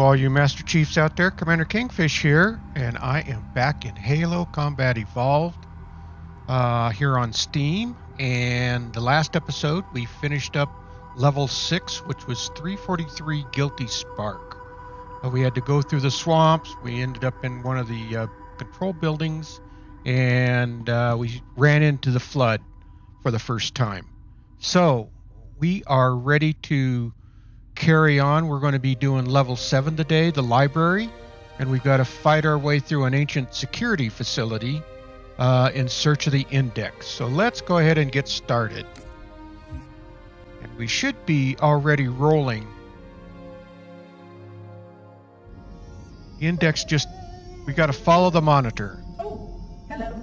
all you Master Chiefs out there. Commander Kingfish here, and I am back in Halo Combat Evolved uh, here on Steam. And the last episode, we finished up level 6, which was 343 Guilty Spark. Uh, we had to go through the swamps. We ended up in one of the uh, control buildings, and uh, we ran into the flood for the first time. So we are ready to carry on. We're going to be doing level 7 today, the library, and we've got to fight our way through an ancient security facility uh, in search of the index. So let's go ahead and get started. And we should be already rolling. Index just, we got to follow the monitor. Oh, hello.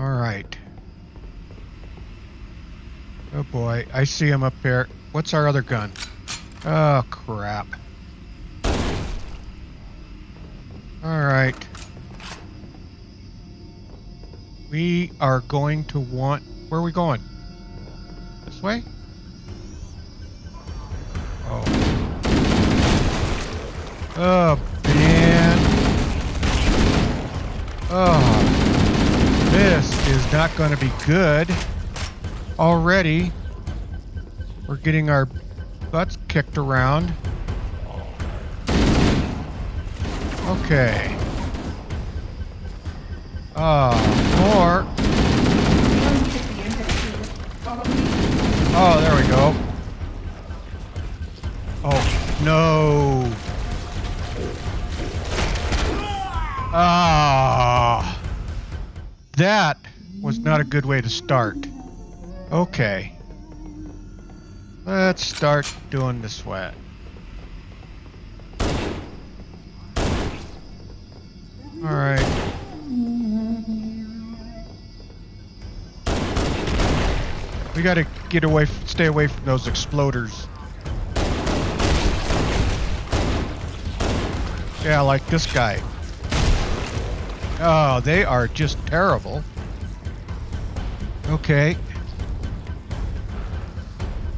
All right. Oh boy, I see him up there. What's our other gun? Oh crap. Alright. We are going to want... Where are we going? This way? Oh. Oh, man. Oh. This is not going to be good already we're getting our butts kicked around. Okay. Uh, more. Oh, there we go. Oh, no. Ah. That was not a good way to start. Okay. Let's start doing the sweat. Alright. We gotta get away, stay away from those exploders. Yeah, like this guy. Oh, they are just terrible. Okay.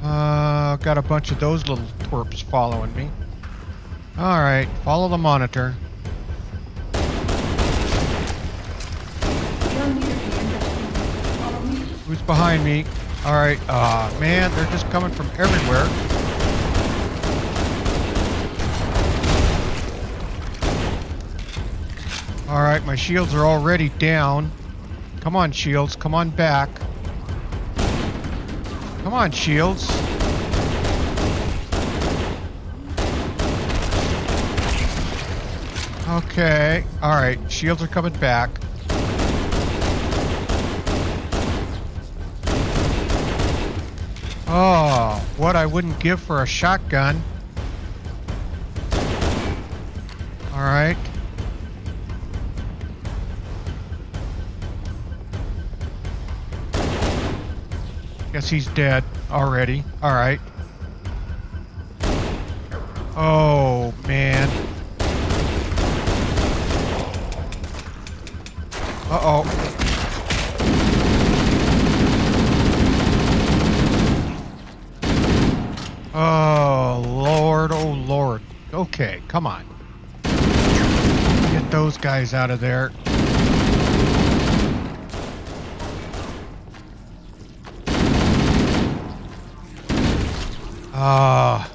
Uh, got a bunch of those little twerps following me. Alright, follow the monitor. Who's behind me? Alright, uh, man, they're just coming from everywhere. Alright, my shields are already down. Come on, shields, come on back. Come on, shields. Okay. Alright, shields are coming back. Oh, what I wouldn't give for a shotgun. Guess he's dead already. Alright. Oh, man. Uh-oh. Oh, Lord, oh, Lord. Okay, come on. Get those guys out of there. Ah.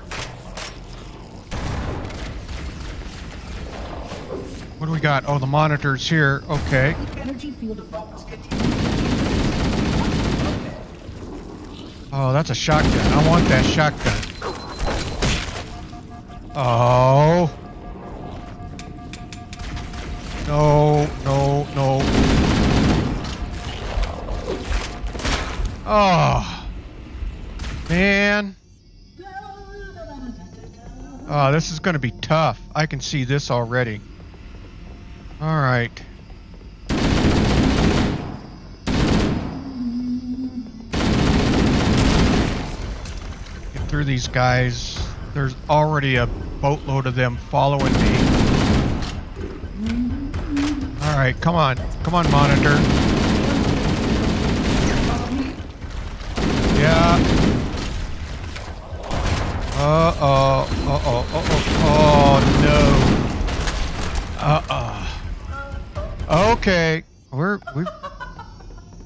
What do we got? Oh, the monitor's here. Okay. Oh, that's a shotgun. I want that shotgun. Oh. No, no, no. Oh. Man. Oh, this is going to be tough. I can see this already. these guys. There's already a boatload of them following me. Alright, come on. Come on, monitor. Yeah. Uh-oh. Uh-oh. Uh-oh. Oh, no. Uh-oh. Okay. We're... we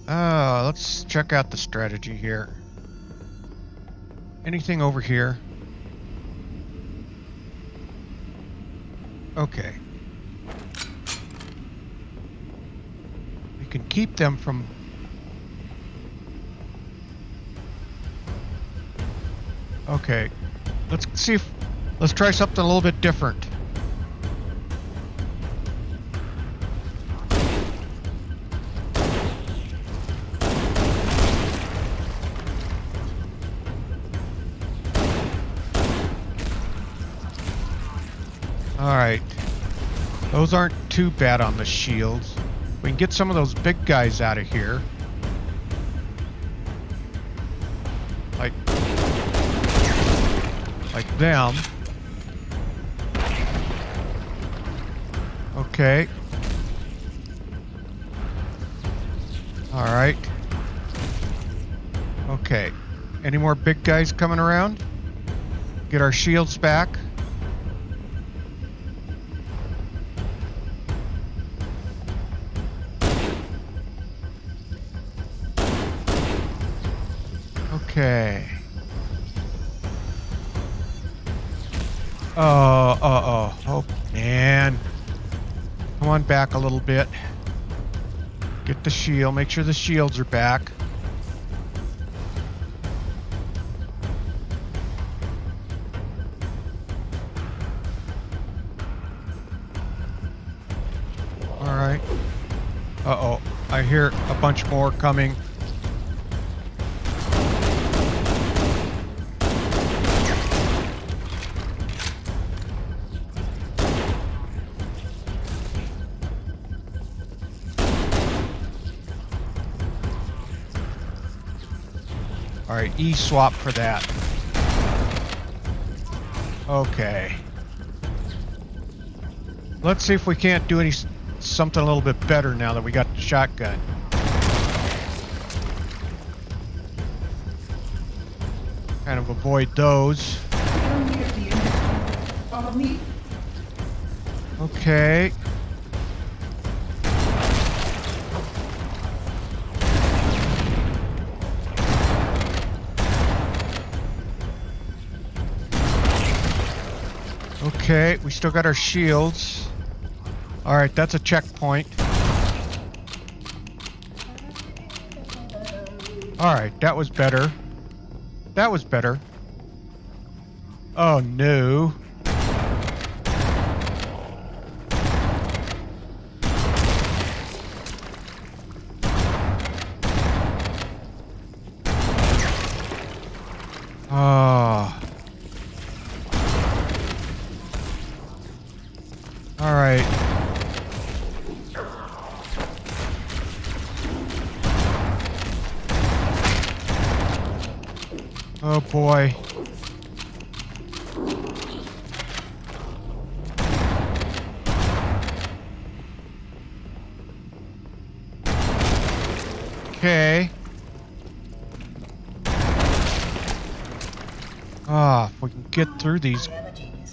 Uh, let's check out the strategy here. Anything over here? Okay. We can keep them from Okay. Let's see if let's try something a little bit different. Those aren't too bad on the shields. We can get some of those big guys out of here. Like... Like them. Okay. Alright. Okay. Any more big guys coming around? Get our shields back. Back a little bit. Get the shield. Make sure the shields are back. Alright. Uh-oh. I hear a bunch more coming. E swap for that. Okay. Let's see if we can't do any something a little bit better now that we got the shotgun. Kind of avoid those. Okay. Okay, we still got our shields. Alright, that's a checkpoint. Alright, that was better. That was better. Oh no.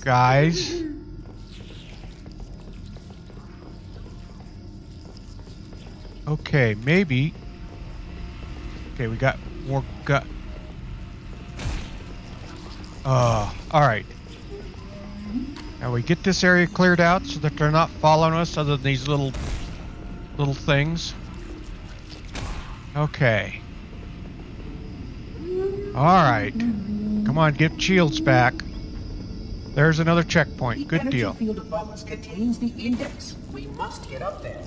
Guys. Okay, maybe. Okay, we got more gut. Uh, alright. Now we get this area cleared out so that they're not following us other than these little little things. Okay. Alright. Come on, get shields back. There's another checkpoint. Good the energy deal. field of Bogus contains the index. We must get up there.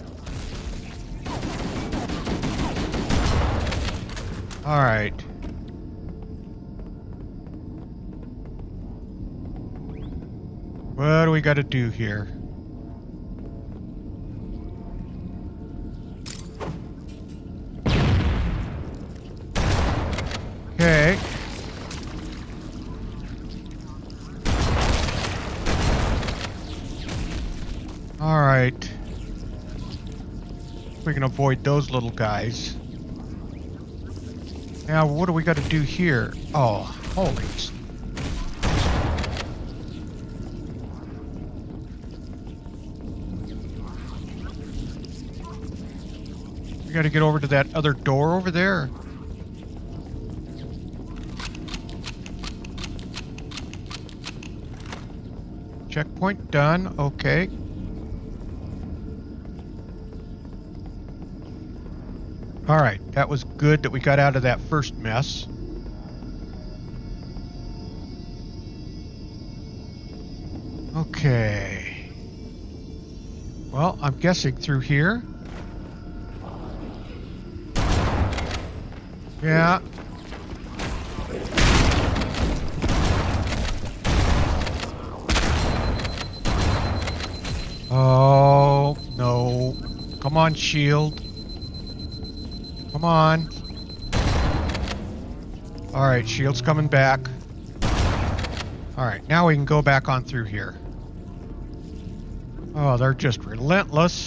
Alright. What do we got to do here? Okay. Avoid those little guys. Now, what do we got to do here? Oh, holy. We got to get over to that other door over there. Checkpoint done. Okay. All right, that was good that we got out of that first mess. Okay. Well, I'm guessing through here. Yeah. Oh, no. Come on, shield. Come on. Alright, shield's coming back. Alright, now we can go back on through here. Oh, they're just relentless.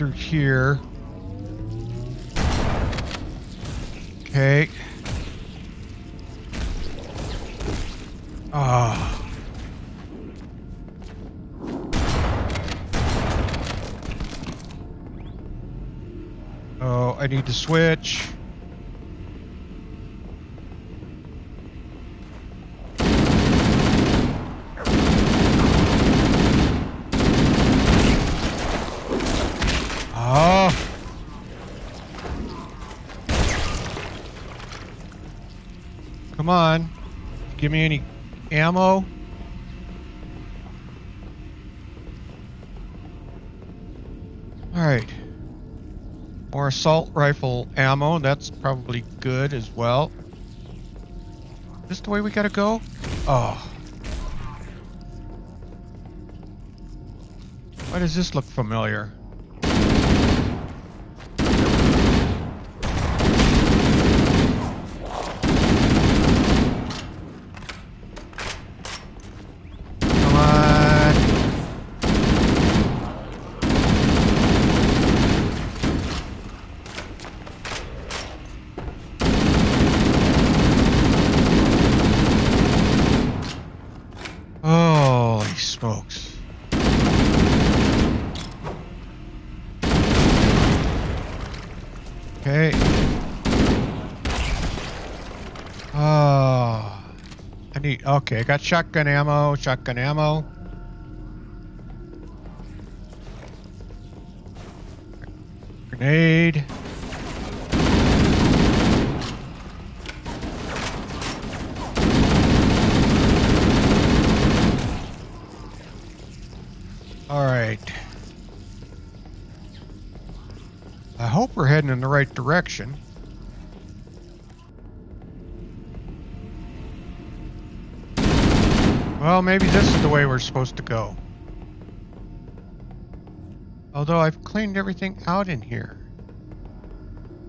Through here. Okay. Ah. Oh, I need to switch. Give me any ammo. Alright. More assault rifle ammo. That's probably good as well. Is this the way we gotta go? Oh. Why does this look familiar? Come on. Holy smokes. Okay. Oh. I need, okay, I got shotgun ammo, shotgun ammo. Grenade. Heading in the right direction. Well, maybe this is the way we're supposed to go. Although I've cleaned everything out in here.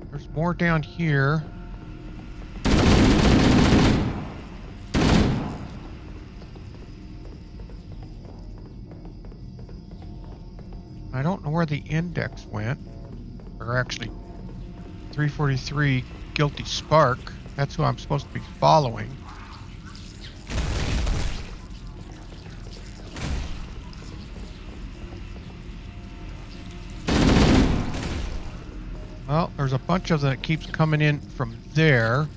There's more down here. I don't know where the index went. Or actually, 343 Guilty Spark. That's who I'm supposed to be following. Well, there's a bunch of them that keeps coming in from there.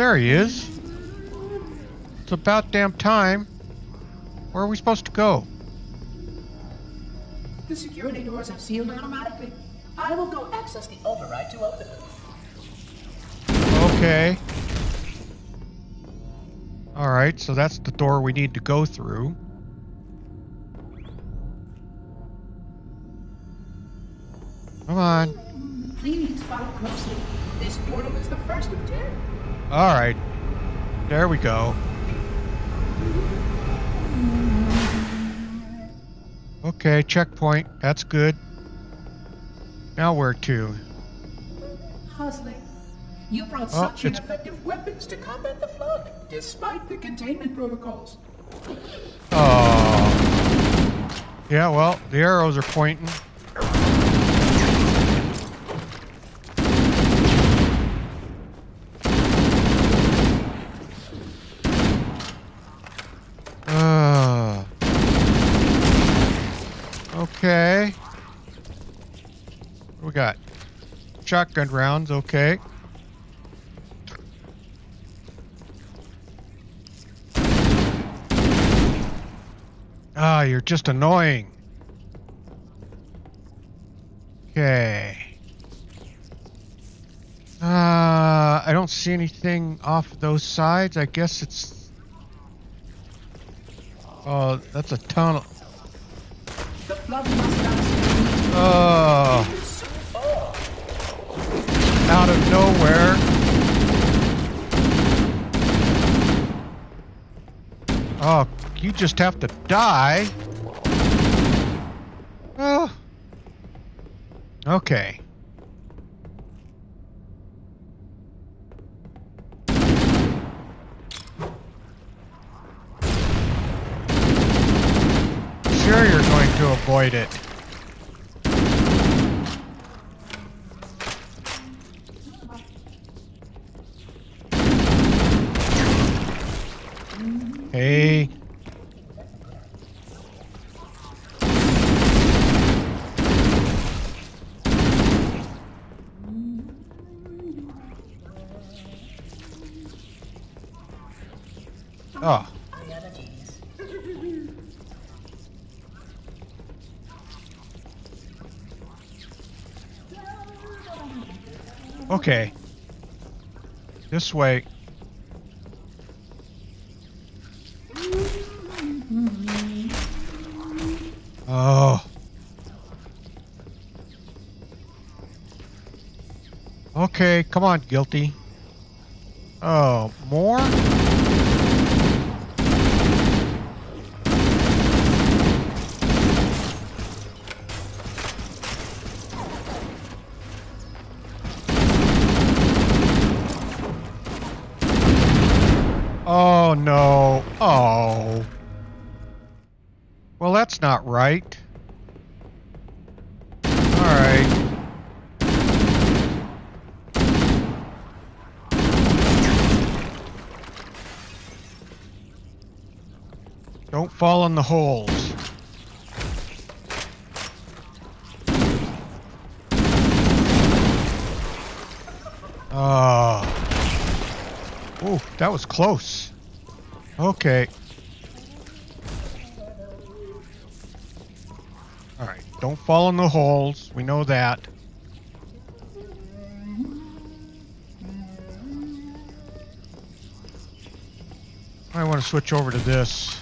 There he is. It's about damn time. Where are we supposed to go? The security doors have sealed automatically. I will go access the override to open them. Okay. All right, so that's the door we need to go through. Come on. Please follow closely. This portal is the first of ten. All right. There we go. Okay, checkpoint. That's good. Now where to? Hosling, you brought Oh, such it's- ineffective weapons to combat the flood, despite the containment protocols. Oh. Yeah, well, the arrows are pointing. Okay. What we got? Shotgun rounds, okay. Ah, you're just annoying. Okay. Uh, I don't see anything off those sides. I guess it's. Oh, that's a tunnel. The flood must not stand Oh, out of nowhere. Oh, you just have to die. Oh. Okay. Sure, you're going to avoid it. This way. Oh. Okay, come on, guilty. Oh, more? Fall in the holes. Oh. Ooh, that was close. Okay. Alright, don't fall in the holes. We know that. I want to switch over to this.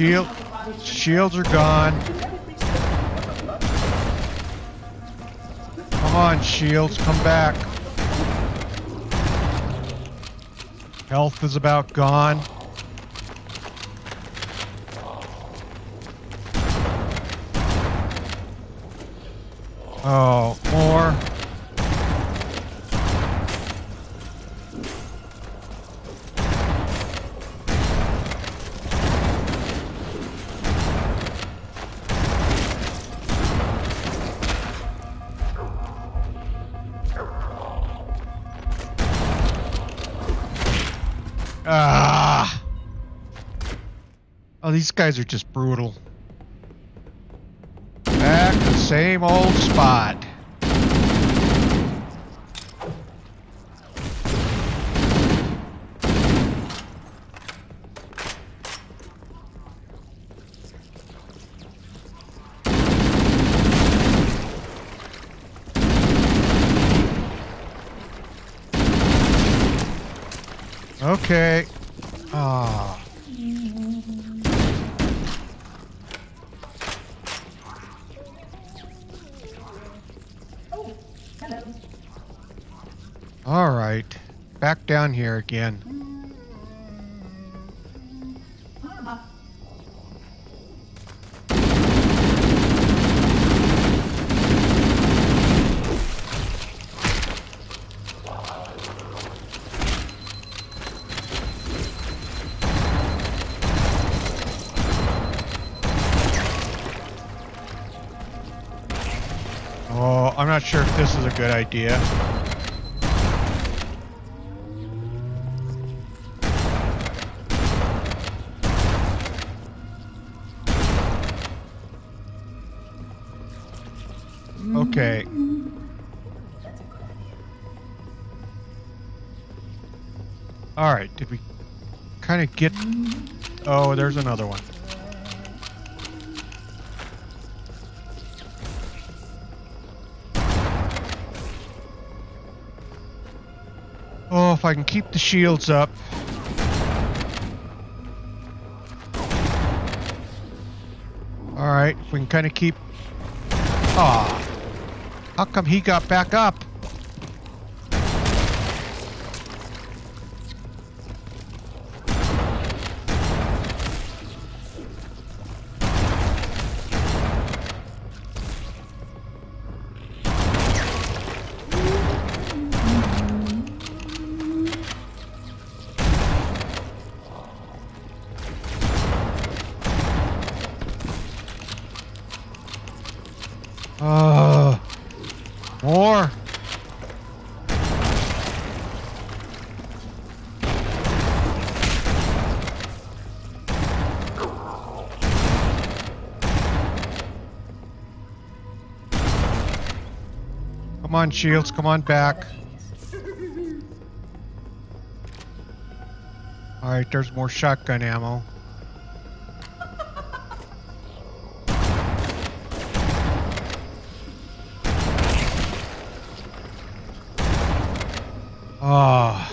Shield shields are gone. Come on, shields, come back. Health is about gone. Oh, guys are just brutal. Back to the same old spot. Okay. Back down here again. Oh, I'm not sure if this is a good idea. Okay. All right, did we kind of get... Oh, there's another one. Oh, if I can keep the shields up. All right, if we can kind of keep. Ah, how come he got back up? On, shields. Come on back. All right, there's more shotgun ammo. Ah,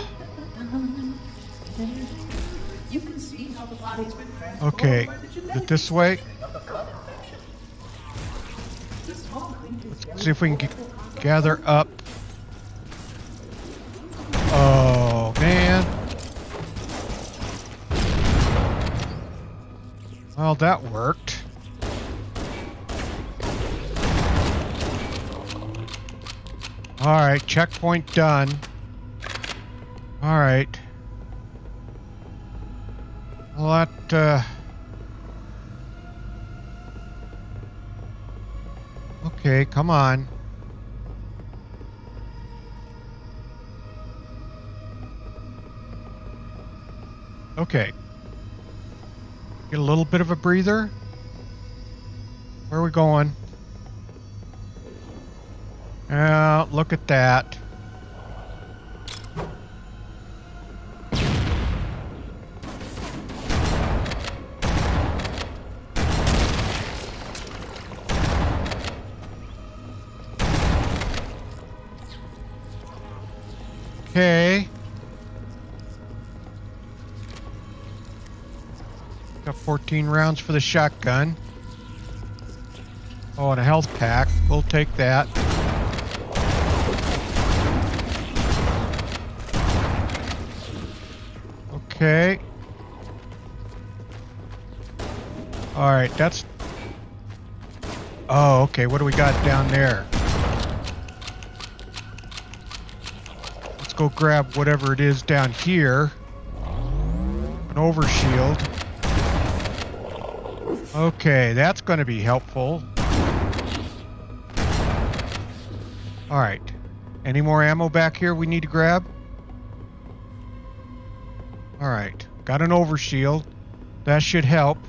been okay. this way? is See if we can g- gather up. Oh, man. Well, that worked. Alright, checkpoint done. Alright. Well, that, uh... Okay, come on. Little bit of a breather. Where are we going? Yeah, look at that. 13 rounds for the shotgun. Oh, and a health pack. We'll take that. Okay. Alright, that's... Oh, okay. What do we got down there? Let's go grab whatever it is down here. An overshield. Okay, that's going to be helpful. All right. Any more ammo back here we need to grab? All right. Got an overshield. That should help.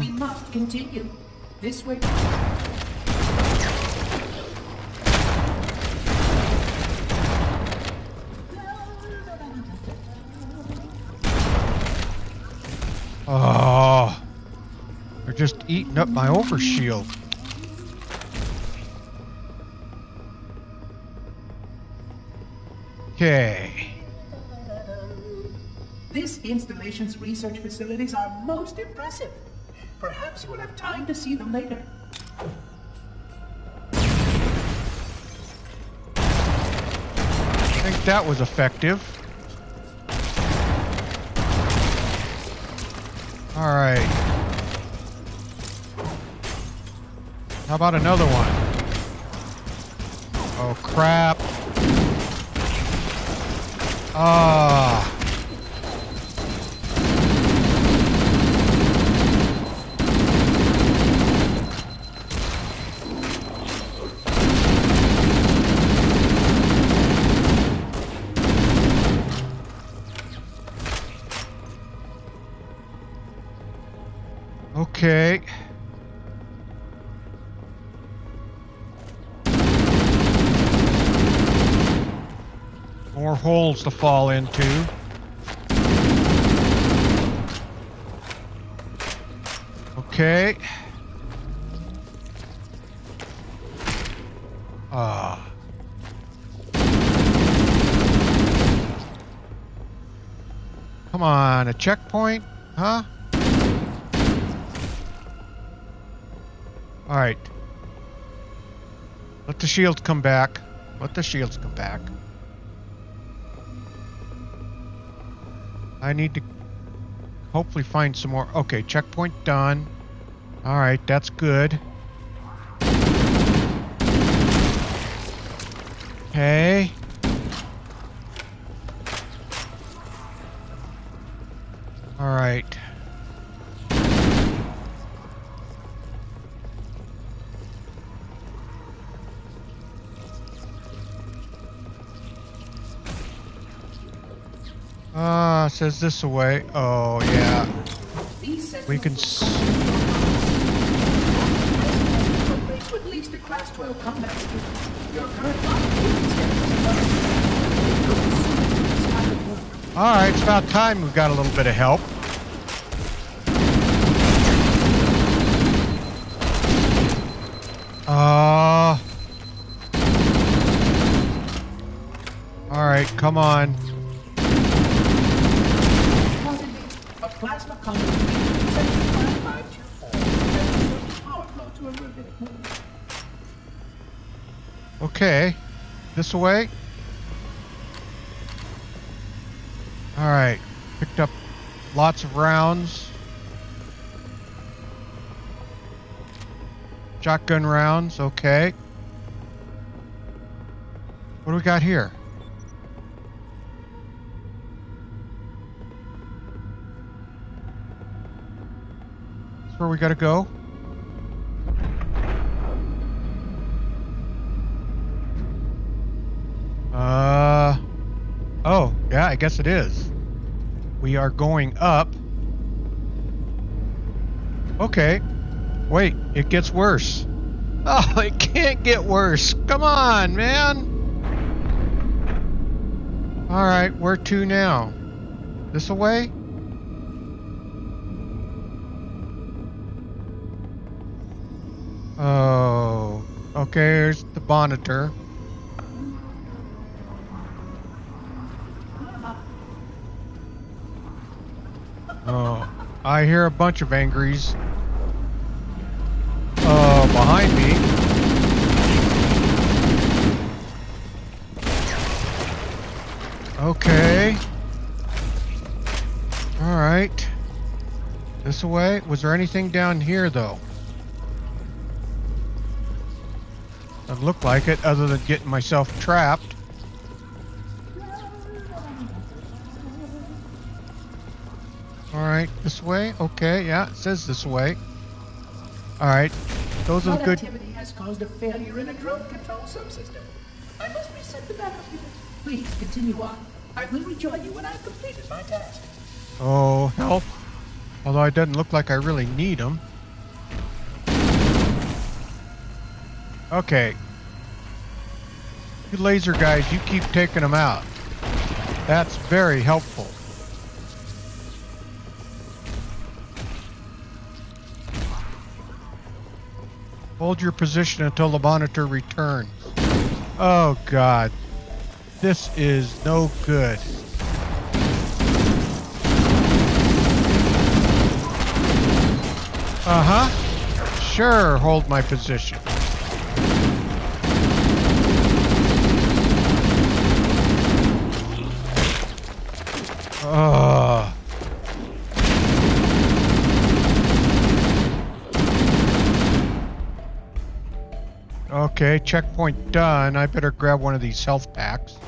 We must continue. This way. Oh, they're just eating up my overshield. Okay. This installation's research facilities are most impressive. Perhaps you will have time to see them later. I think that was effective. All right. How about another one? Oh, crap. Ah. Okay. More holes to fall into. Okay. Ah. Come on, a checkpoint? Huh? Alright. Let the shields come back. Let the shields come back. I need to hopefully find some more. Okay, checkpoint done. Alright, that's good. Okay. Alright. Says this away. Oh, yeah. We can. S- incorporate to at least a Class 12 combat suit. Your current operating schedule Alright, it's about time we've got a little bit of help. Uh. Alright, come on. A plasma conduit section 5524. Power flow to a rivet. Okay. This. Alright. Picked up lots of rounds. Shotgun rounds, okay. What do we got here? That's where we gotta go. I guess it is. We are going up. Okay. Wait, it gets worse. Oh, it can't get worse. Come on, man. All right, where to now? This away? Oh, okay, here's the monitor. Oh, I hear a bunch of angries. Uh, behind me. Okay. Alright. This way? Was there anything down here, though? Doesn't look like it, other than getting myself trapped. This way? Okay, yeah, it says this way. Alright, those are good... activity has caused a failure in a drone control subsystem. I must reset the backup unit. Please continue on. I will rejoin you when I've completed my task. Oh, help. Although it doesn't look like I really need them. Okay. You laser guys, you keep taking them out. That's very helpful. Hold your position until the monitor returns. Oh god. This is no good. Uh-huh. Sure, hold my position. Okay, checkpoint done. I better grab one of these health packs.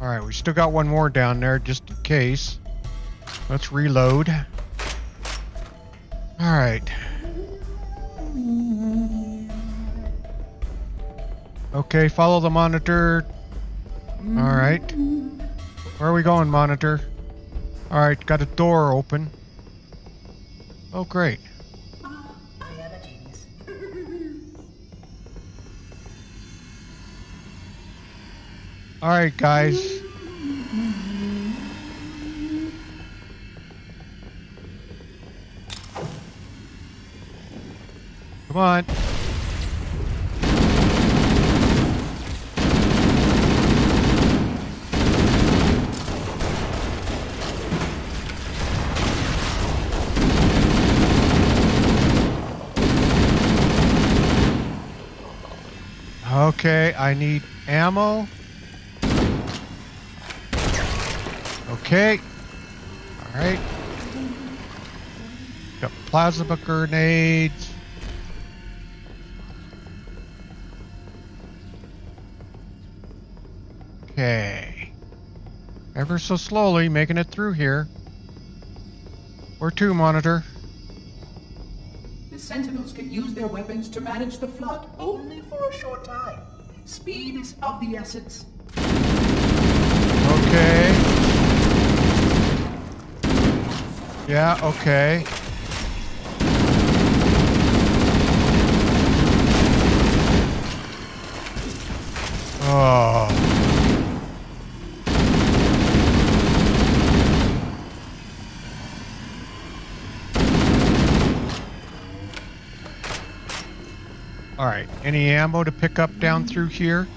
Alright, we still got one more down there just in case. Let's reload. Alright. Okay, follow the monitor. Alright. Where are we going, monitor? Alright, got a door open. Oh, great. I am a genius. Alright, guys. Come on. Okay, I need ammo. Okay. Alright. Got plasma grenades. Okay. Ever so slowly making it through here. Where to, monitor? The Sentinels can use their weapons to manage the flood only for a short time. Speed is of the essence. Okay. Yeah, okay. Oh. All right. Any ammo to pick up down through here?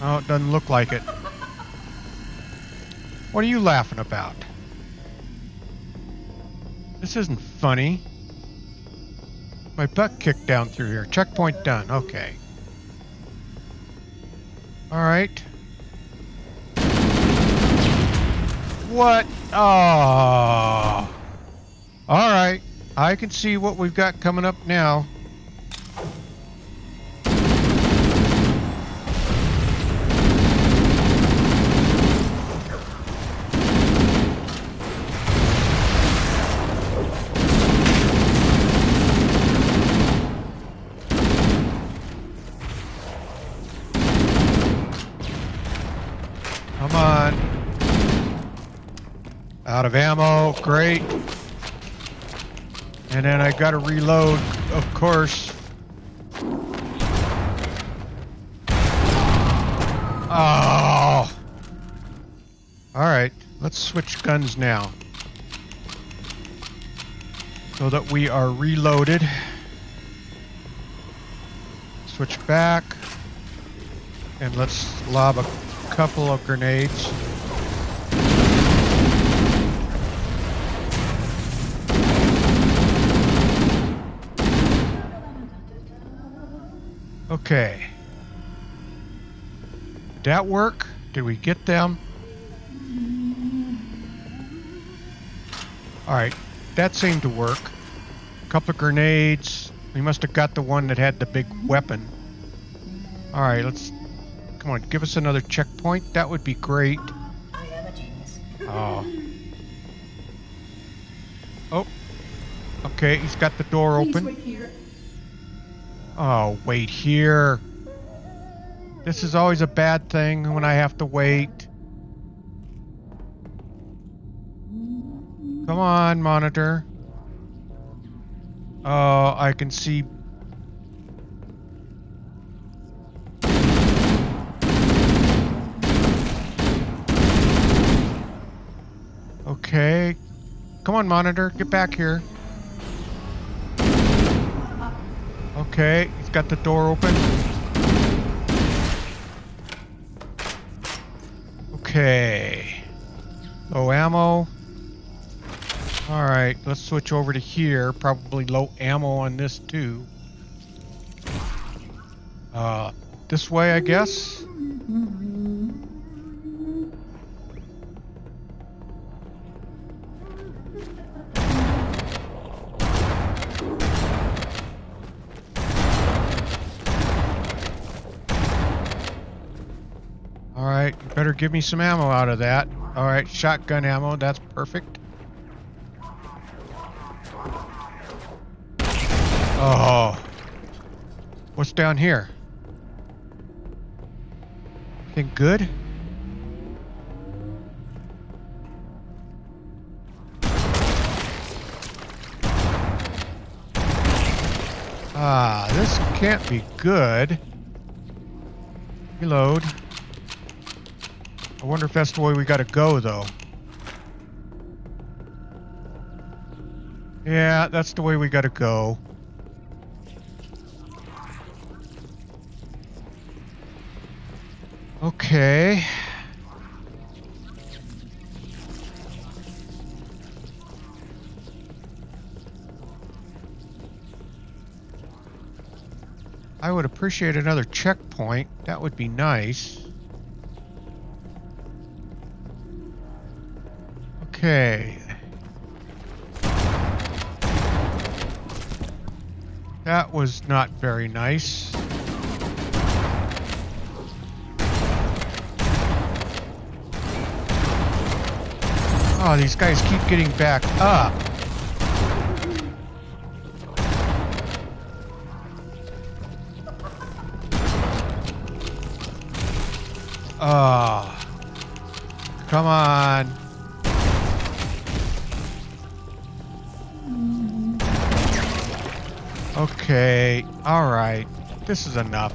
Oh, it doesn't look like it. What are you laughing about? This isn't funny. My butt kicked down through here. Checkpoint done. Okay. Alright. What? Ah. Oh. Alright. I can see what we've got coming up now. Of ammo. Great. And then I gotta reload, of course. Oh. Alright, let's switch guns now. So that we are reloaded. Switch back. And let's lob a couple of grenades. Okay. Did that work? Did we get them? Alright, that seemed to work. A couple of grenades. We must have got the one that had the big weapon. Alright, let's... Come on, give us another checkpoint. That would be great. I am a genius. Oh. Oh. Okay, he's got the door open. Oh, wait here. This is always a bad thing when I have to wait. Come on, monitor. Oh, I can see. Okay. Come on, monitor. Get back here. Okay, he's got the door open. Okay. Low ammo. Alright, let's switch over to here. Probably low ammo on this too. Uh, this way, I guess? Better give me some ammo out of that. Alright, shotgun ammo, that's perfect. Oh. What's down here? Anything good? Ah, this can't be good. Reload. I wonder if that's the way we gotta go, though. Yeah, that's the way we gotta go. Okay. I would appreciate another checkpoint. That would be nice. Okay. That was not very nice. Oh, these guys keep getting back up. Ah. This is enough.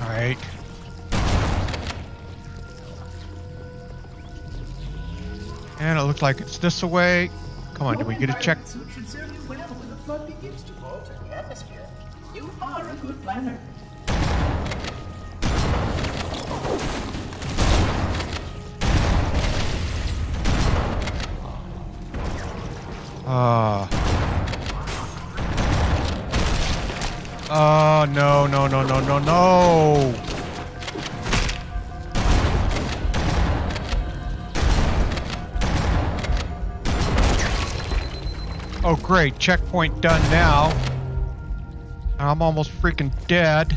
Alright. And it looks like it's this way. Come on, did we get a check? Suit should serve you well when the flood begins to alter the atmosphere. You are a good planner. Ah. Oh, great. Checkpoint done now. I'm almost freaking dead.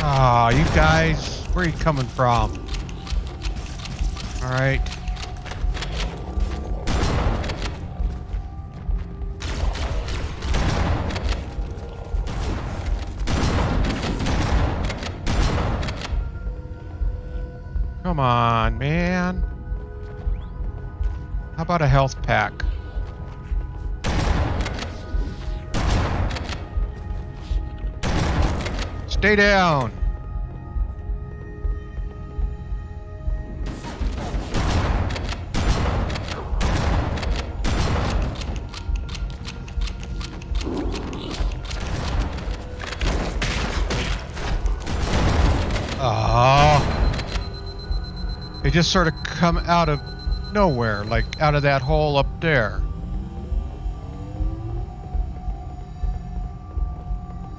Ah, you guys, where are you coming from? All about a health pack? Stay down. Oh. They just sort of come out of nowhere, like out of that hole up there.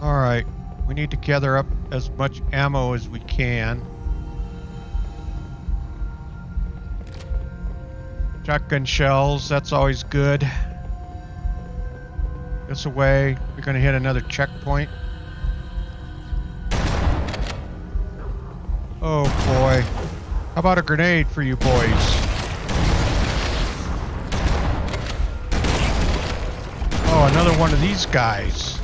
Alright, we need to gather up as much ammo as we can. Shotgun shells, that's always good. This away, we're gonna hit another checkpoint. Oh boy. How about a grenade for you boys? Another one of these guys.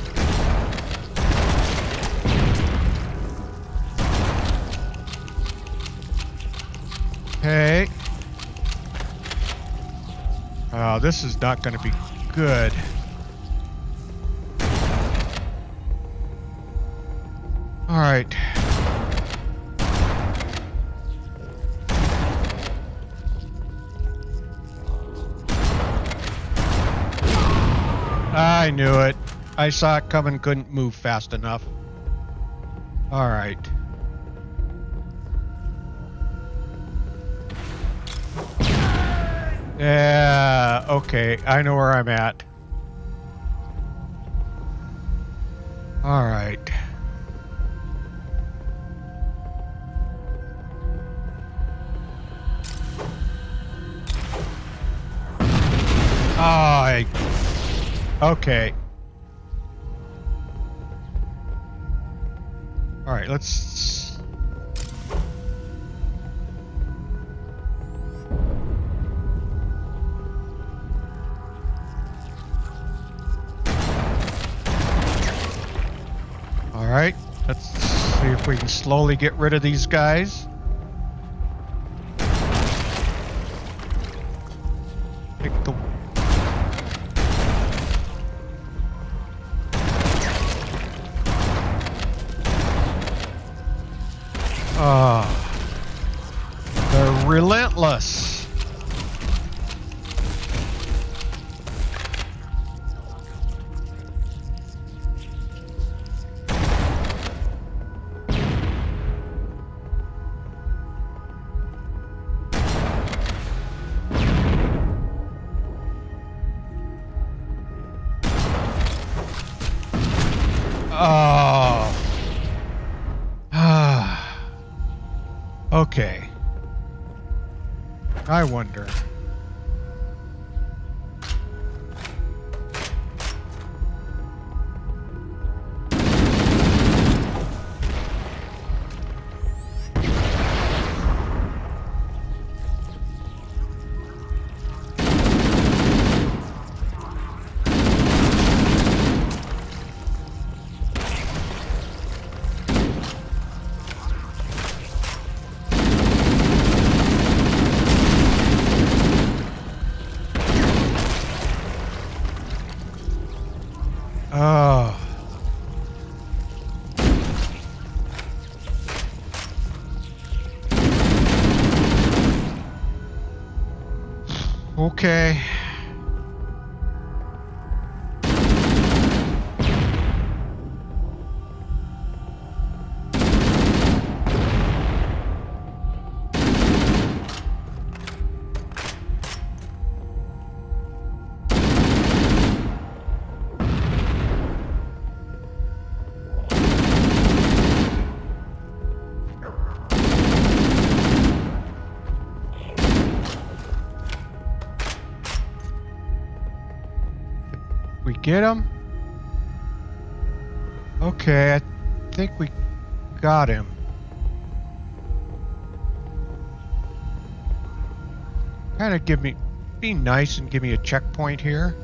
Okay. Oh, this is not going to be good. I knew it. I saw it coming, couldn't move fast enough. All right. Yeah, okay. I know where I'm at. All right. Okay. All right, let's... All right, let's see if we can slowly get rid of these guys. I wonder. Get him? Okay, I think we got him. Kind of give me, be nice and give me a checkpoint here.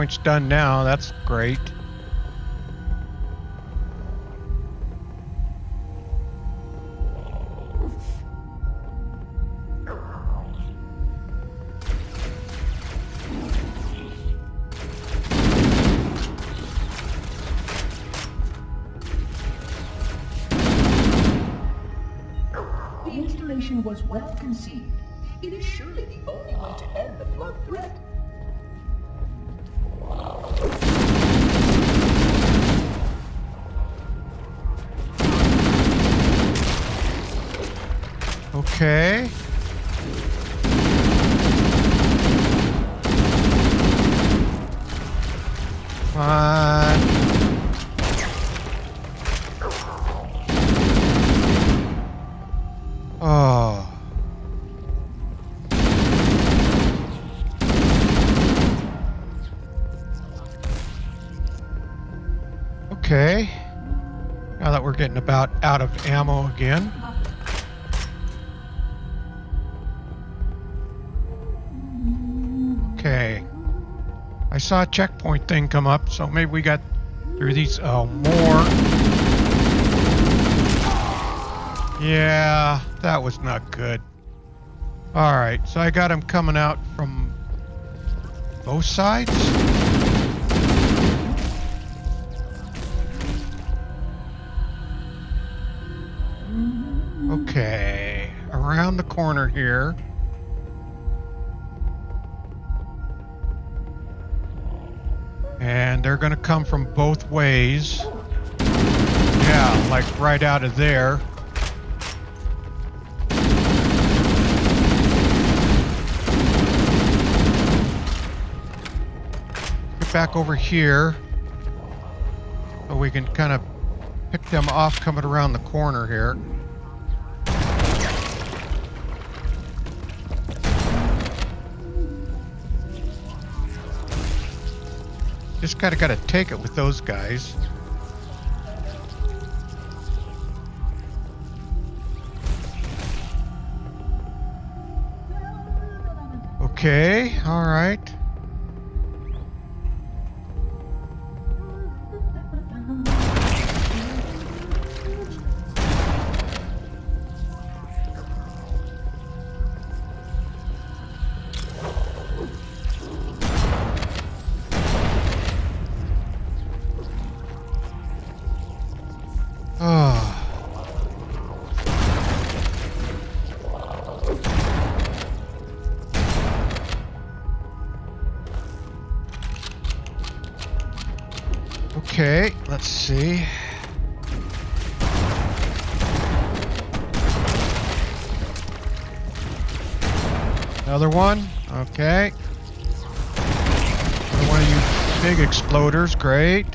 Checkpoint's done now. That's great. Okay. Come. Oh. Okay. Now that we're getting about out of ammo again. Saw a checkpoint thing come up, so maybe we got through these. Oh, more. Yeah, that was not good. Alright, so I got him coming out from both sides? Okay, around the corner here. And they're going to come from both ways. Yeah, like right out of there. Get back over here. So we can kind of pick them off coming around the corner here. Just of got to take it with those guys. Okay, exploders. Great.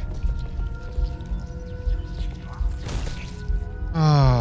Oh.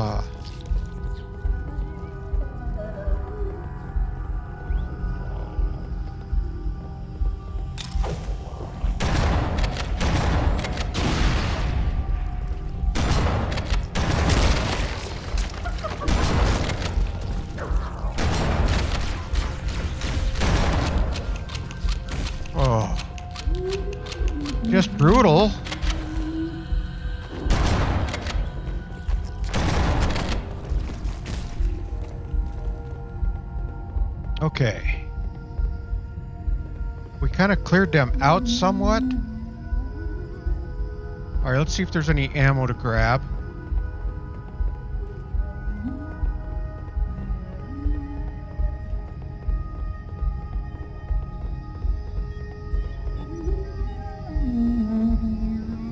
Cleared them out somewhat. Alright, let's see if there's any ammo to grab.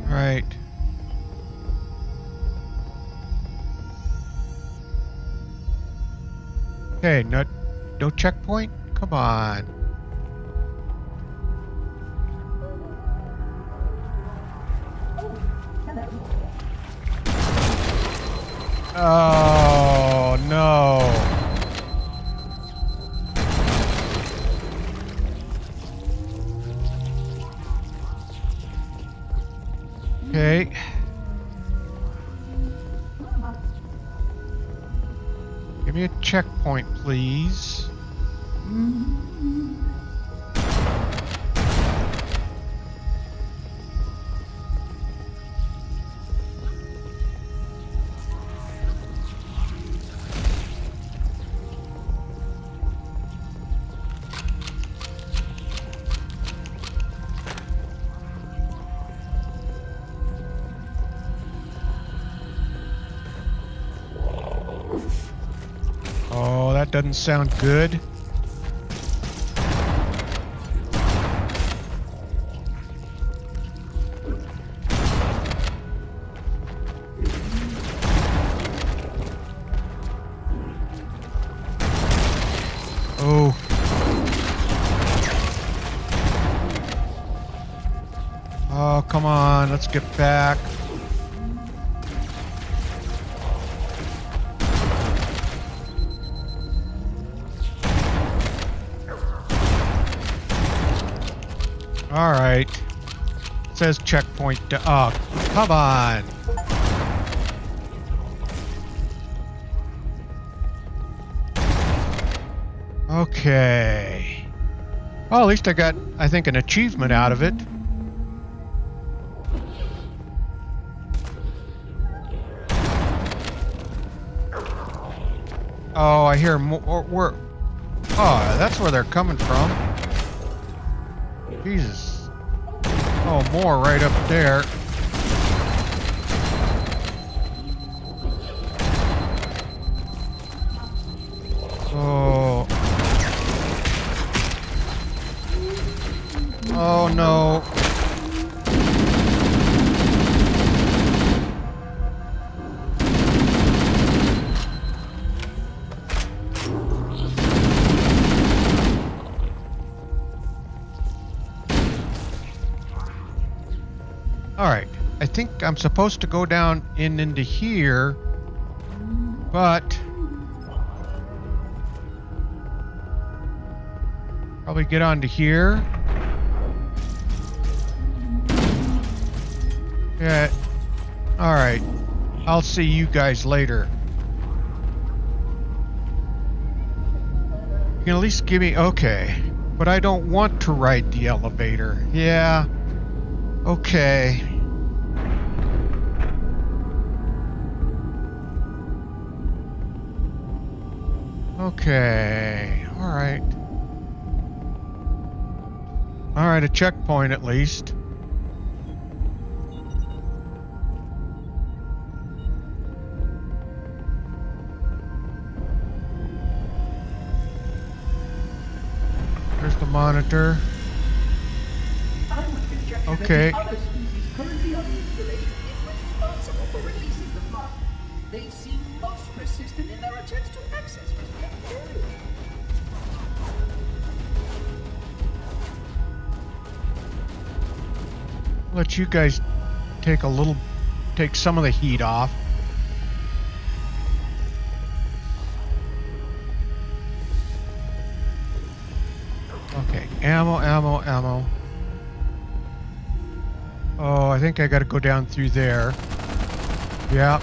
Right. Okay, no, no checkpoint? Please. Sound good. All right. It says checkpoint. To, oh, come on. Okay. Well, at least I got, I think, an achievement out of it. Oh, I hear more. Oh, that's where they're coming from. Jesus. Oh, more right up there. I'm supposed to go down in into here, but probably get onto here. Yeah, alright, I'll see you guys later. You can at least give me, okay, but I don't want to ride the elevator. Yeah. Okay. Okay. All right. All right, a checkpoint at least. There's the monitor. Okay. You guys take a little, take some of the heat off. Okay, ammo, ammo, ammo. Oh, I think I gotta go down through there. Yeah.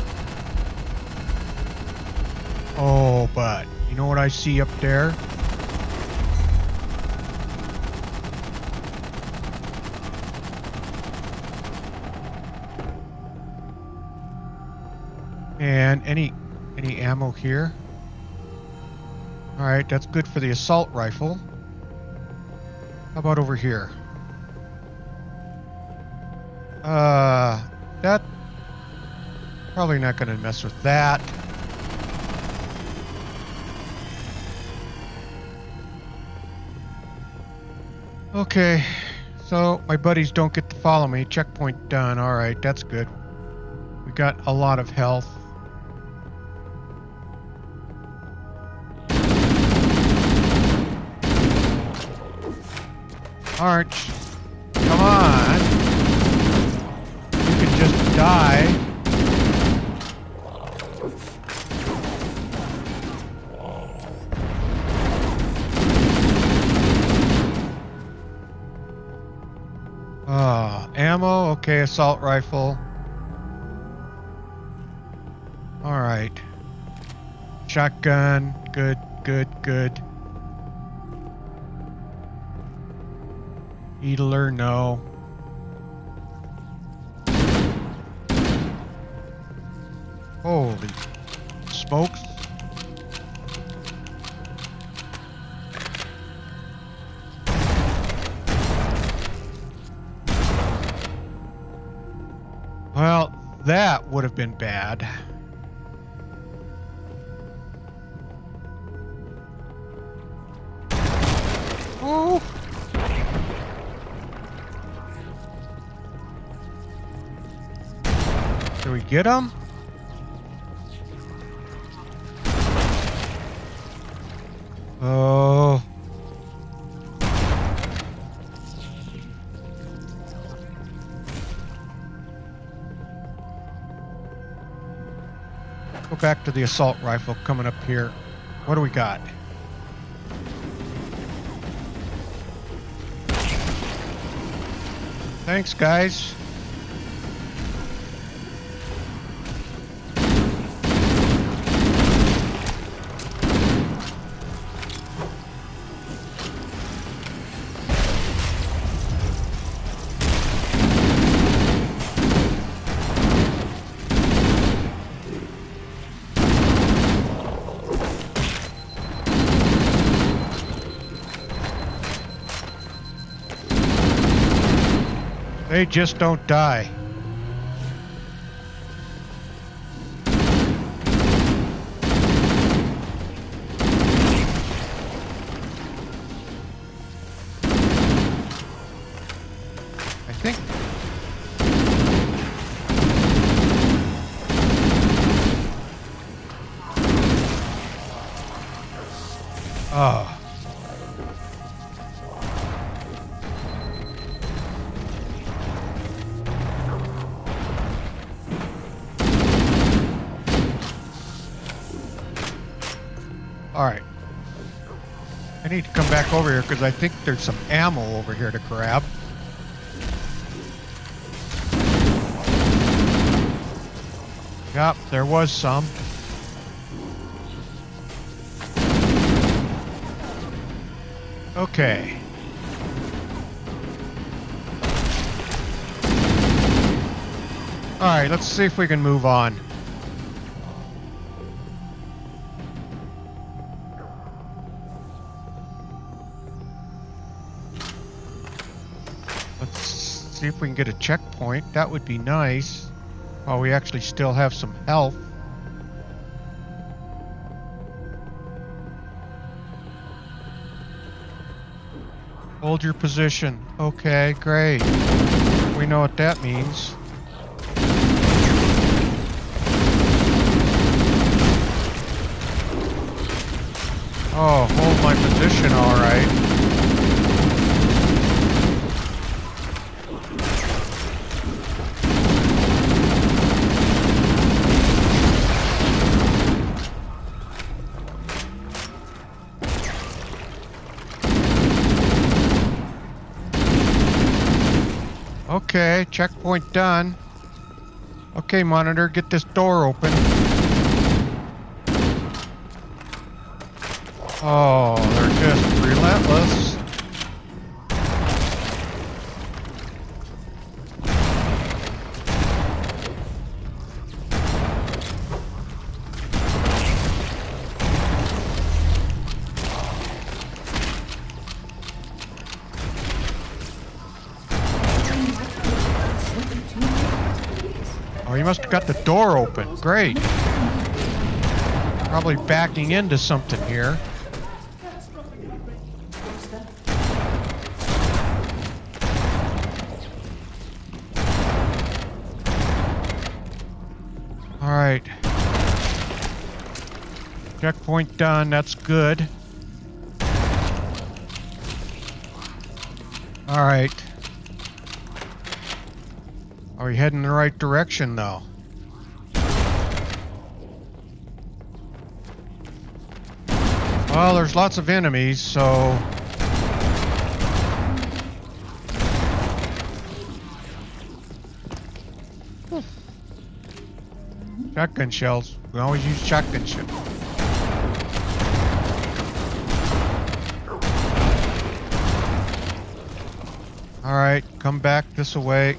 Oh, but you know what I see up there? And any any ammo here? All right, that's good for the assault rifle. How about over here? Uh, that probably not going to mess with that. Okay, so my buddies don't get to follow me. Checkpoint done. All right, that's good. We got a lot of health. Arch, come on. You can just die. Ah, ammo. Okay, assault rifle. All right. Shotgun. Good, good, good. Needler, no. Holy smokes. Get him? Oh. Go back to the assault rifle coming up here. What do we got? Thanks, guys. They just don't die. Over here because I think there's some ammo over here to grab. Yep, there was some. Okay. All right, let's see if we can move on. If we can get a checkpoint. That would be nice. While we actually still have some health. Hold your position. Okay, great. We know what that means. Oh, hold my position, alright. Checkpoint done. Okay, monitor, get this door open. Oh, they're just relentless. Must have got the door open. Great. Probably backing into something here. All right. Checkpoint done. That's good. All right. We heading in the right direction, though? Well, there's lots of enemies, so... Shotgun shells. We always use shotgun shells. Alright, come back this way.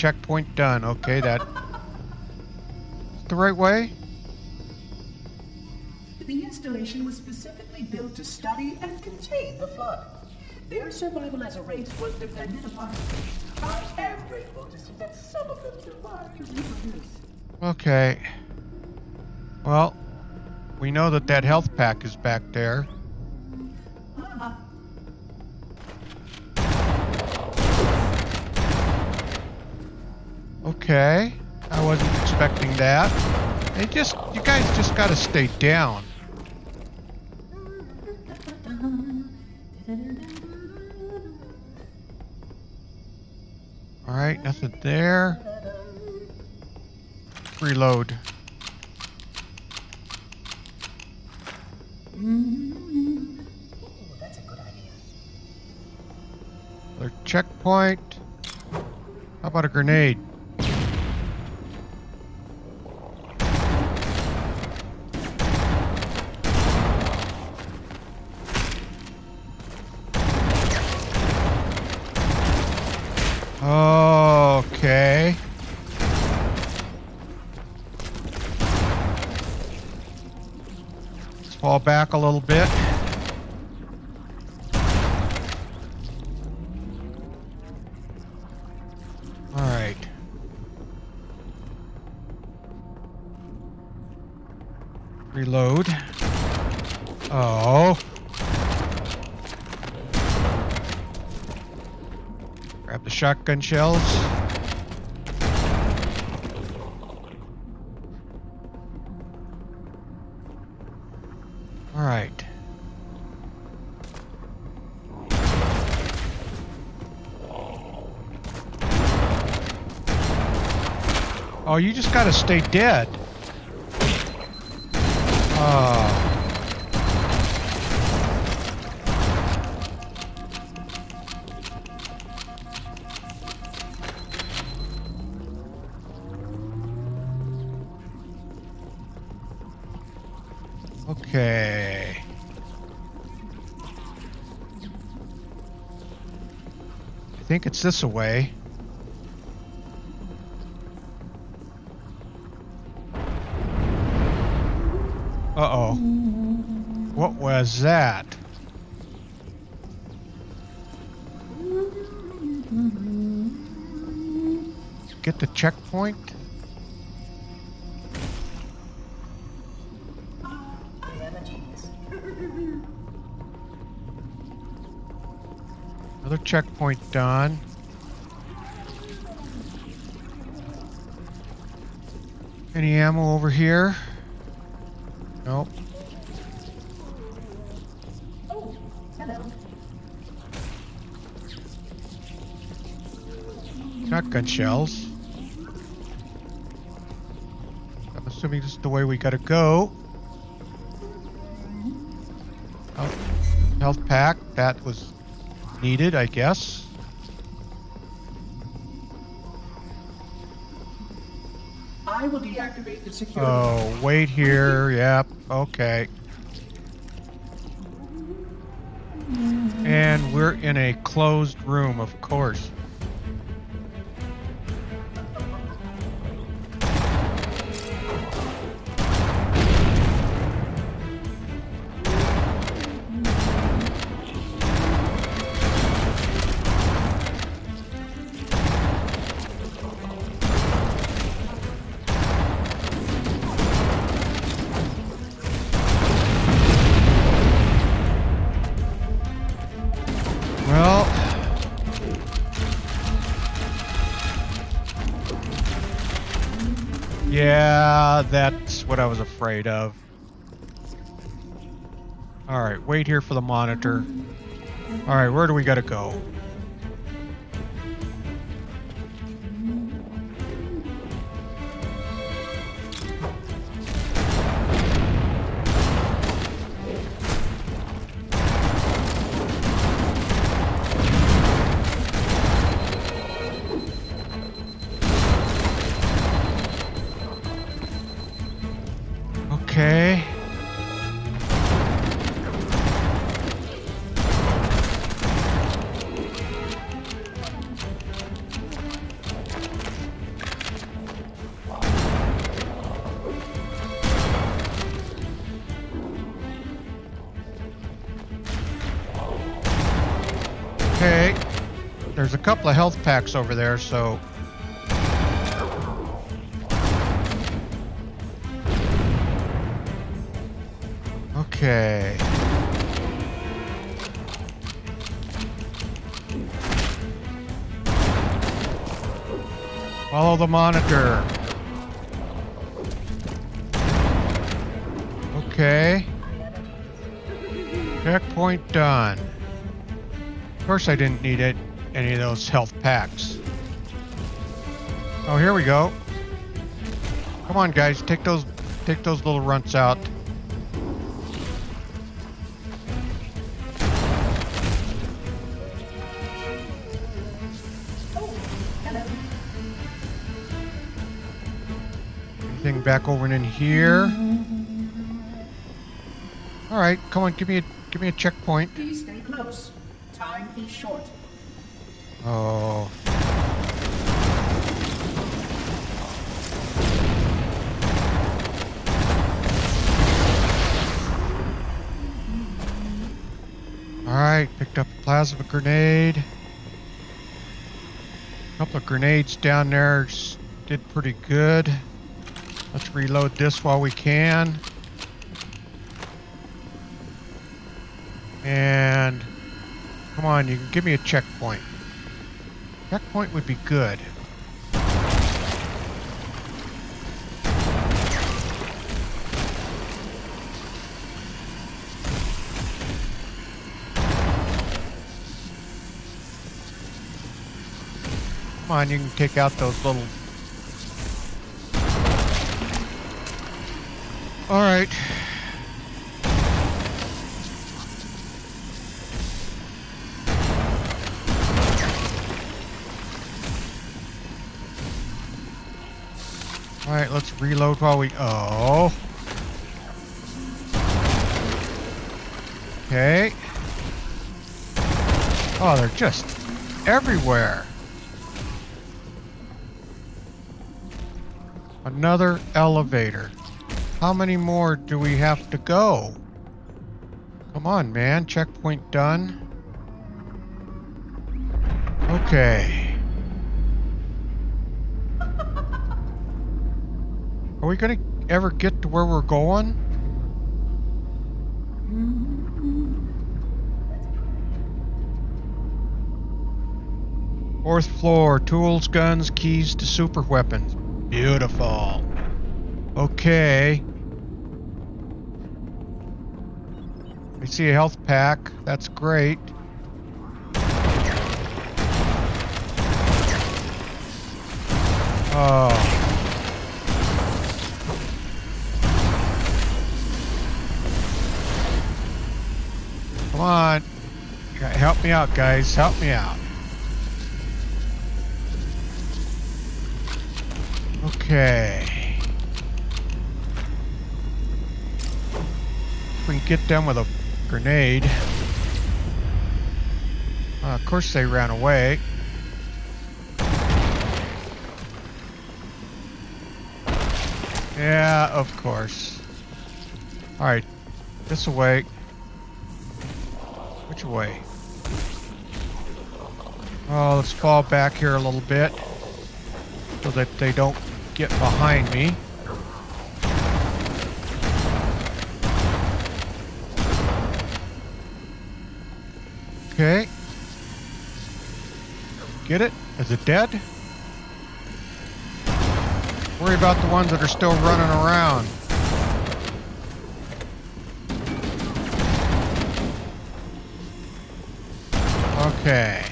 Checkpoint done. Okay, that... the right way? The installation was specifically built to study and contain the flood. Their survival as a race was dependent upon. Grateful to see that some of them survived to reproduce. Okay. Well, we know that that health pack is back there. Okay. I wasn't expecting that. They just, you guys just gotta stay down. Alright, nothing there. Reload. Another checkpoint. How about a grenade? Okay. Let's fall back a little bit. Shotgun shells. All right. Oh, you just gotta stay dead. This away. Uh-oh. What was that? Get the checkpoint? Another checkpoint done. Any ammo over here? Nope. Oh. Shotgun shells. I'm assuming this is the way we gotta go. Health, health pack. That was needed, I guess. Oh, wait here. Yep. Okay. And we're in a closed room, of course. Yeah, that's what I was afraid of. All right, wait here for the monitor. All right, where do we got to go? Over there, so Okay. Follow the monitor. Okay. Checkpoint done. Of course I didn't need it, any of those health packs. Oh, here we go. Come on, guys, take those, take those little runts out. Anything back over and in here? All right, come on, give me a give me a checkpoint. Please stay close. Time is short. Oh. Alright, picked up a plasma grenade. A couple of grenades down there did pretty good. Let's reload this while we can. And come on, you can give me a checkpoint. Checkpoint would be good. Come on, you can take out those little... Alright. Alright, let's reload while we... Oh. Okay. Oh, they're just everywhere. Another elevator. How many more do we have to go? Come on, man. Checkpoint done. Okay. Are we gonna ever get to where we're going? Fourth floor, tools, guns, keys to super weapons. Beautiful. Okay. I see a health pack. That's great. Oh. Me out, guys. Help me out. Okay. We can get them with a grenade. Uh, of course they ran away. Yeah, of course. Alright, this way. Which way? Oh, let's fall back here a little bit so that they don't get behind me. Okay. Get it? Is it dead? Worry about the ones that are still running around. Okay. Okay.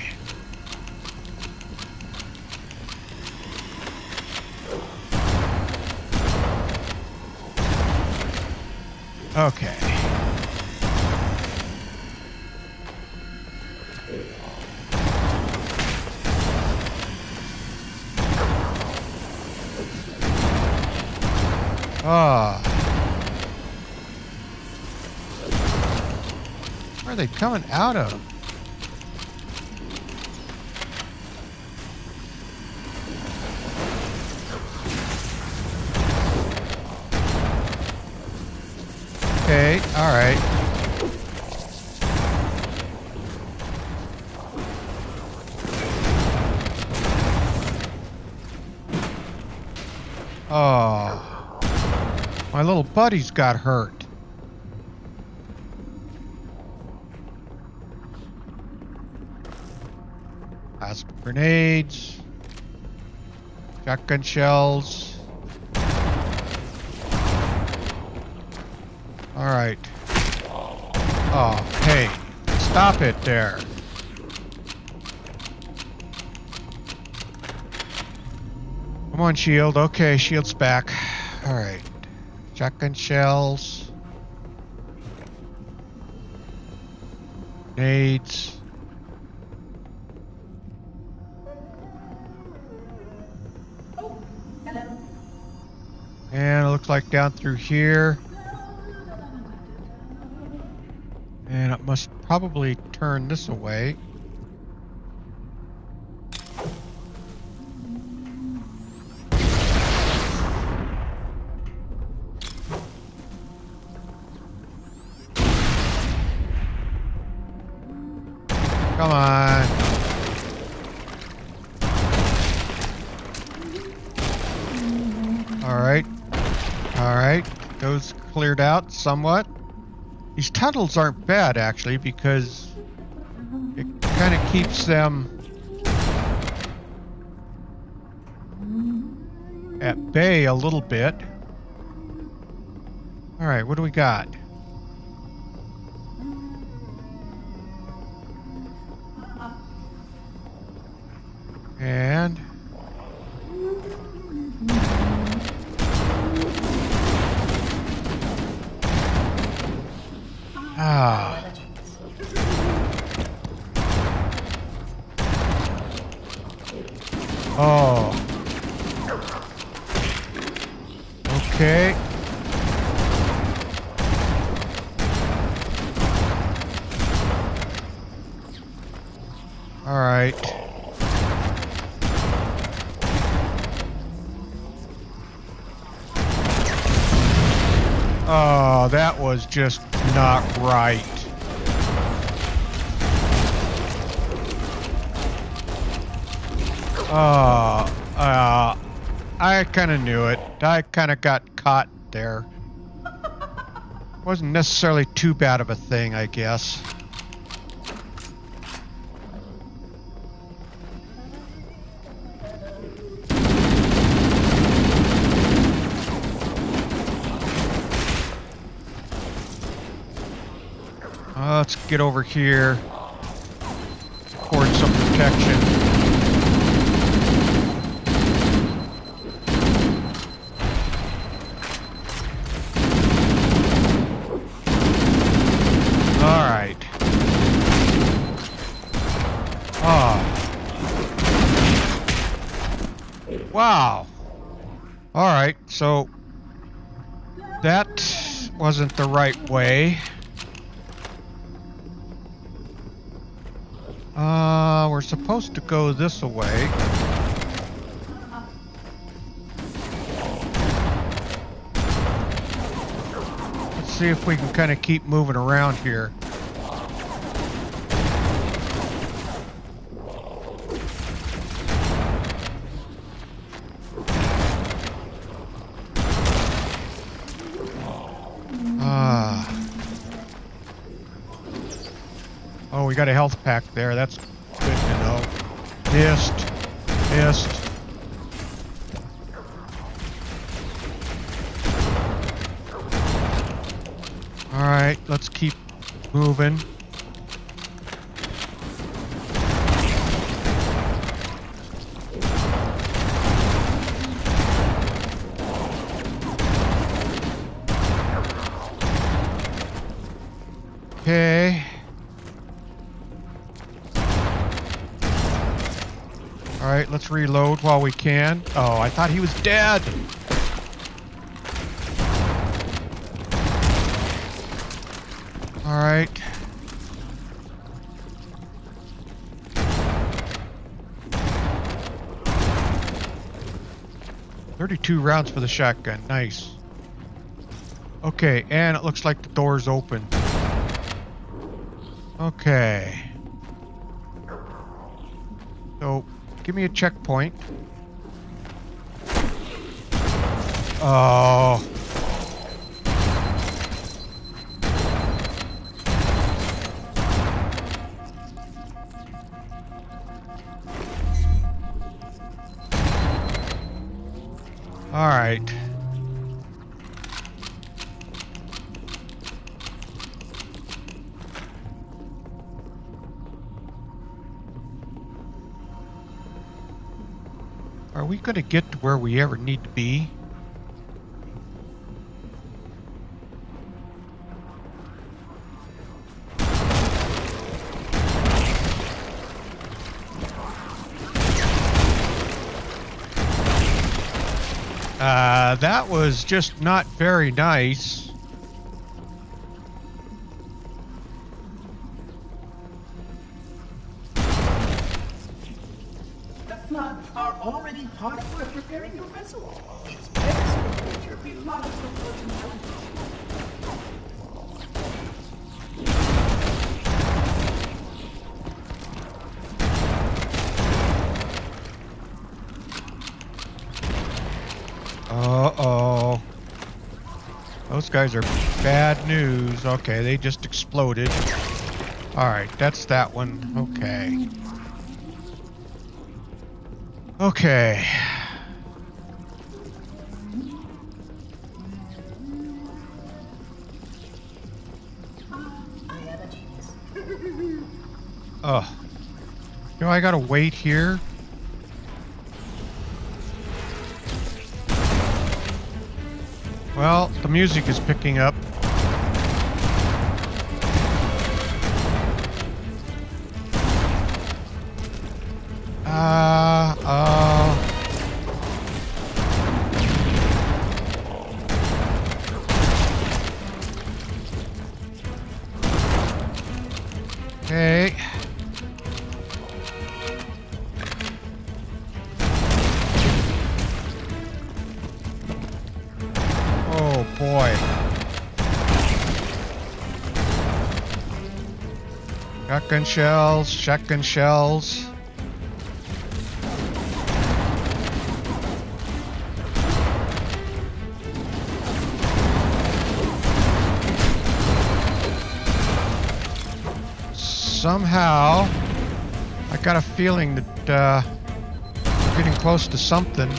Coming out of? Okay, alright. Oh. My little buddies got hurt. Grenades. Shotgun shells. Alright. Oh, hey. Stop it there. Come on, shield. Okay, shield's back. Alright. Shotgun shells. Nades. Like down through here. And it must probably turn this away. Somewhat. These tunnels aren't bad, actually, because it kind of keeps them at bay a little bit. All right, what do we got? And ah, oh, okay. All right. Oh, that was just not right. Oh, uh, I kind of knew it. I kind of got caught there. Wasn't necessarily too bad of a thing, I guess. Uh, let's get over here. Afford some protection. Alright. Ah. Wow. Alright, so that wasn't the right way. Supposed to go this way. Let's see if we can kind of keep moving around here. Ah. Oh, we got a health pack there. That's. Missed. Missed. Alright, let's keep moving. Okay. Alright, let's reload while we can. Oh, I thought he was dead. Alright. Thirty-two rounds for the shotgun. Nice. Okay, and it looks like the door's open. Okay. So, give me a checkpoint. Oh. All right. Going to get to where we ever need to be? Uh, that was just not very nice. Guys are bad news. Okay, they just exploded. Alright, that's that one. Okay. Okay. I am a genius. Oh. You know, I gotta wait here. Music is picking up. Shotgun shells, shotgun shells. Somehow, I got a feeling that uh, we're getting close to something.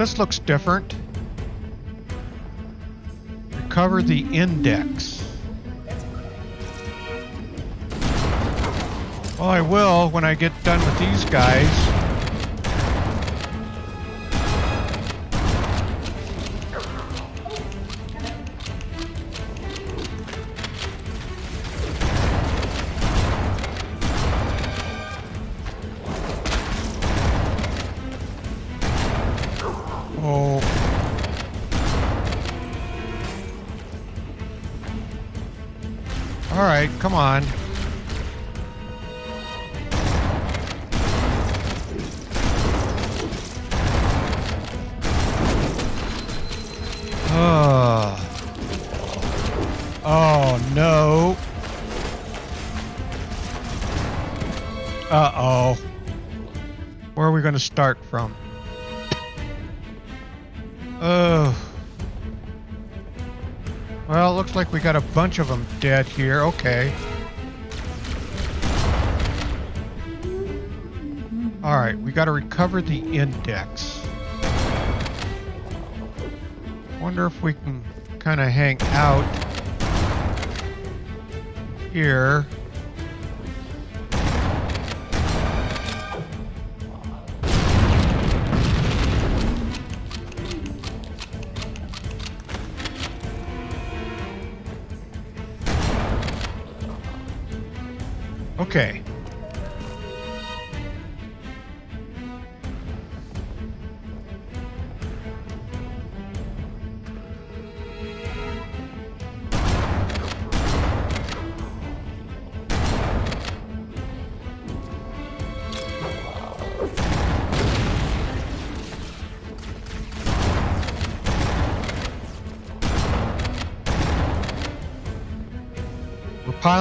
This looks different. Recover the index. Well, I will when I get done with these guys. On. Oh. Oh no. Uh-oh. Where are we going to start from? Oh. Well, it looks like we got a bunch of them dead here. Okay. We got to recover the index. Wonder if we can kind of hang out here.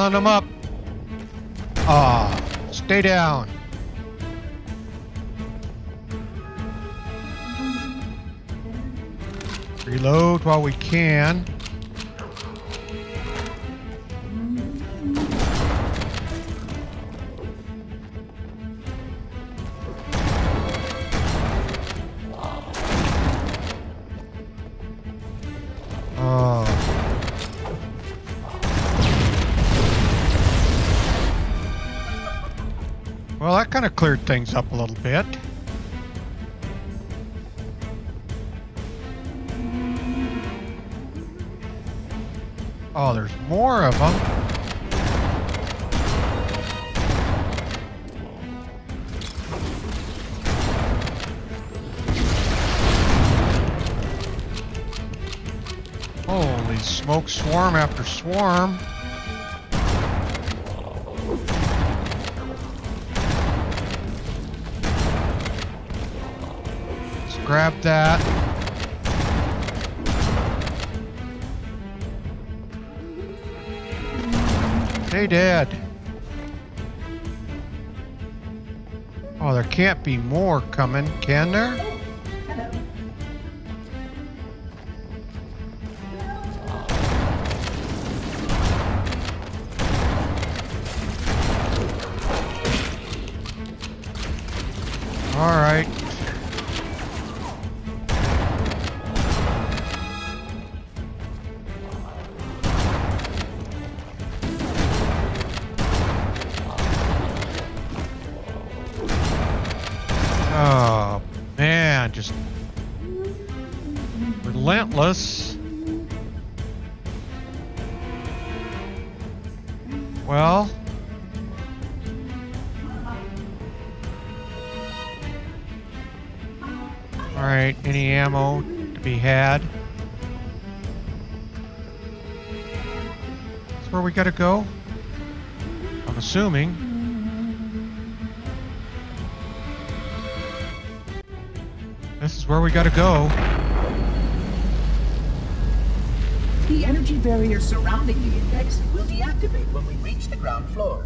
We're them up. Ah, stay down. Reload while we can. Things up a little bit. Oh, there's more of them. Holy smoke, swarm after swarm. Grab that. Stay dead. Oh, there can't be more coming, can there? Relentless. Well, all right, any ammo to be had? That's where we gotta go? I'm assuming. This is where we gotta go. Barrier surrounding the index will deactivate when we reach the ground floor.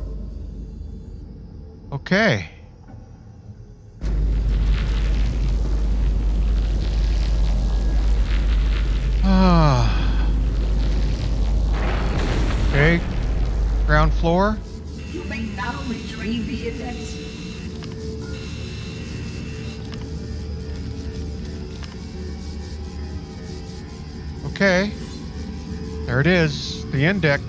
Okay. Ah. okay. Ground floor. You may now retrieve the index. Okay. It is. The index.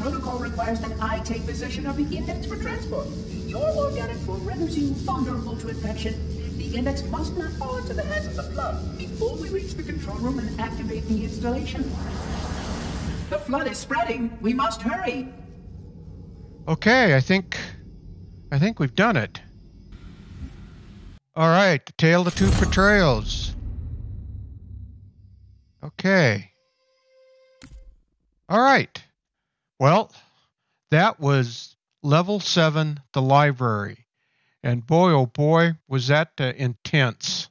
Protocol requires that I take possession of the index for transport. Your organic form renders you vulnerable to infection. The index must not fall into the hands of the flood before we reach the control room and activate the installation. The flood is spreading. We must hurry. Okay, I think I think we've done it. All right, the tale of the two betrayals. Okay. All right. Well, that was level 7 the library. And boy oh boy, was that uh, intense.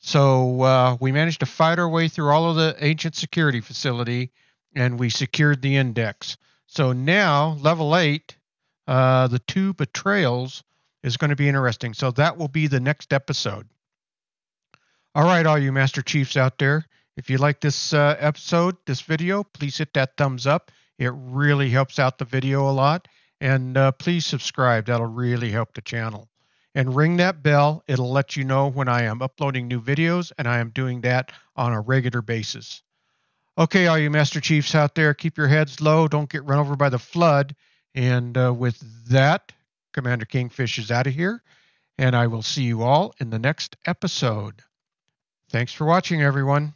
So, uh, we managed to fight our way through all of the ancient security facility and we secured the index. So now, level 8, uh, the two betrayals is going to be interesting. So that will be the next episode. All right, all you Master Chiefs out there, if you like this uh, episode, this video, please hit that thumbs up. It really helps out the video a lot. And uh, please subscribe, that'll really help the channel. And ring that bell, it'll let you know when I am uploading new videos, and I am doing that on a regular basis. Okay, all you Master Chiefs out there, keep your heads low, don't get run over by the flood. And uh, with that, Commander Kingfish is out of here, and I will see you all in the next episode. Thanks for watching, everyone.